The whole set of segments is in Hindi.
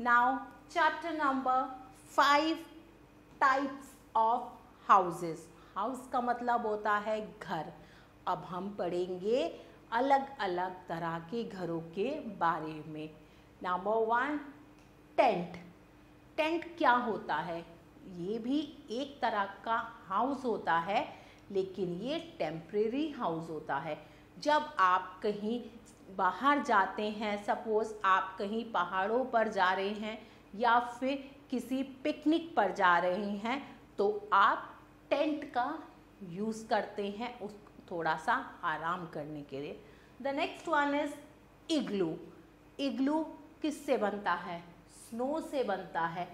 Now chapter number five types of houses house का मतलब होता है घर। अब हम पढ़ेंगे अलग अलग तरह के घरों के बारे में। नंबर वन टेंट टेंट क्या होता है? ये भी एक तरह का हाउस होता है, लेकिन ये टेम्प्रेरी हाउस होता है। जब आप कहीं बाहर जाते हैं सपोज़ आप कहीं पहाड़ों पर जा रहे हैं या फिर किसी पिकनिक पर जा रहे हैं तो आप टेंट का यूज़ करते हैं उस थोड़ा सा आराम करने के लिए। The next one is igloo igloo किससे बनता है? स्नो से बनता है।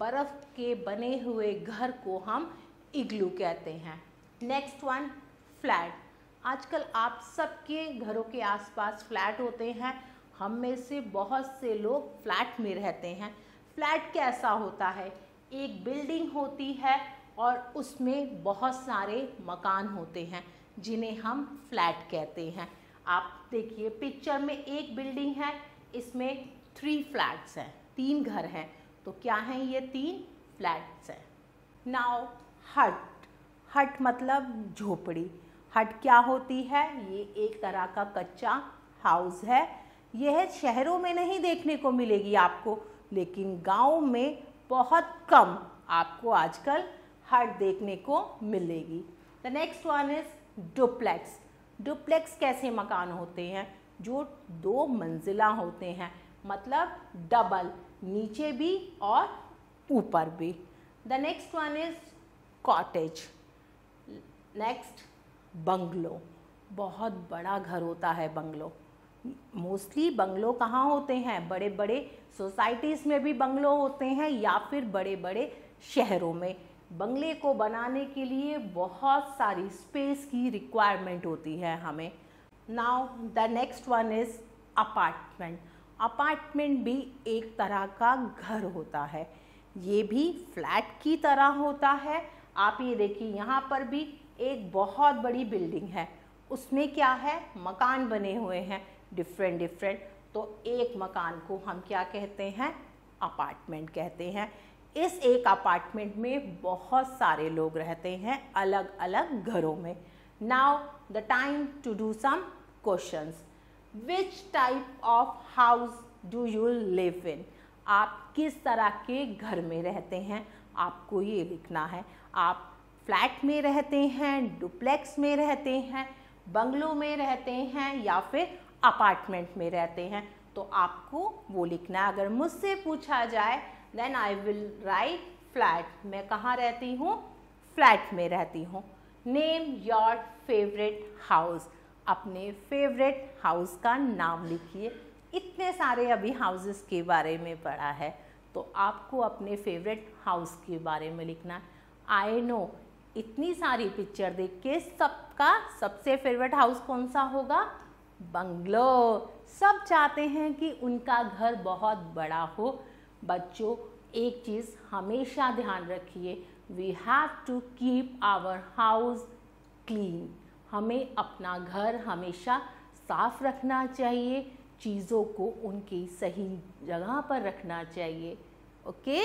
बर्फ़ के बने हुए घर को हम इग्लू कहते हैं। नेक्स्ट वन फ्लैट आजकल आप सबके घरों के आसपास फ्लैट होते हैं। हम में से बहुत से लोग फ्लैट में रहते हैं। फ्लैट कैसा होता है? एक बिल्डिंग होती है और उसमें बहुत सारे मकान होते हैं, जिन्हें हम फ्लैट कहते हैं। आप देखिए, पिक्चर में एक बिल्डिंग है, इसमें थ्री फ्लैट्स हैं, तीन घर हैं। तो क्या हैं ये तीन? फ्लैट्स हैं। नाउ हट हट मतलब झोपड़ी। हट क्या होती है? ये एक तरह का कच्चा हाउस है। यह शहरों में नहीं देखने को मिलेगी आपको, लेकिन गाँव में बहुत कम आपको आजकल हट देखने को मिलेगी। The next one is duplex duplex कैसे मकान होते हैं? जो दो मंजिला होते हैं मतलब डबल नीचे भी और ऊपर भी। The next one is cottage next bungalow. बहुत बड़ा घर होता है बंगलो। मोस्टली बंगलो कहाँ होते हैं? बड़े बड़े सोसाइटीज़ में भी बंगलो होते हैं या फिर बड़े बड़े शहरों में। बंगले को बनाने के लिए बहुत सारी स्पेस की रिक्वायरमेंट होती है हमें। Now the next one is apartment apartment भी एक तरह का घर होता है। ये भी फ्लैट की तरह होता है। आप ये देखिए, यहाँ पर भी एक बहुत बड़ी बिल्डिंग है। उसमें क्या है? मकान बने हुए हैं डिफरेंट डिफरेंट तो एक मकान को हम क्या कहते हैं? अपार्टमेंट कहते हैं। इस एक अपार्टमेंट में बहुत सारे लोग रहते हैं अलग अलग घरों में। Now the time to do some questions which type of house do you live in आप किस तरह के घर में रहते हैं? आपको ये लिखना है। आप फ्लैट में रहते हैं, डुप्लेक्स में रहते हैं, बंगलों में रहते हैं या फिर अपार्टमेंट में रहते हैं। तो आपको वो लिखना है। अगर मुझसे पूछा जाए then I will write flat मैं कहाँ रहती हूँ? फ्लैट में रहती हूँ। नेम योर फेवरेट हाउस अपने फेवरेट हाउस का नाम लिखिए। इतने सारे अभी हाउसेस के बारे में पढ़ा है। तो आपको अपने फेवरेट हाउस के बारे में लिखना आई नो इतनी सारी पिक्चर देख के सबका सबसे फेवरेट हाउस कौन सा होगा? बंगलो सब चाहते हैं कि उनका घर बहुत बड़ा हो। बच्चों, एक चीज़ हमेशा ध्यान रखिए we have to keep our house clean हमें अपना घर हमेशा साफ़ रखना चाहिए, चीज़ों को उनकी सही जगह पर रखना चाहिए। ओके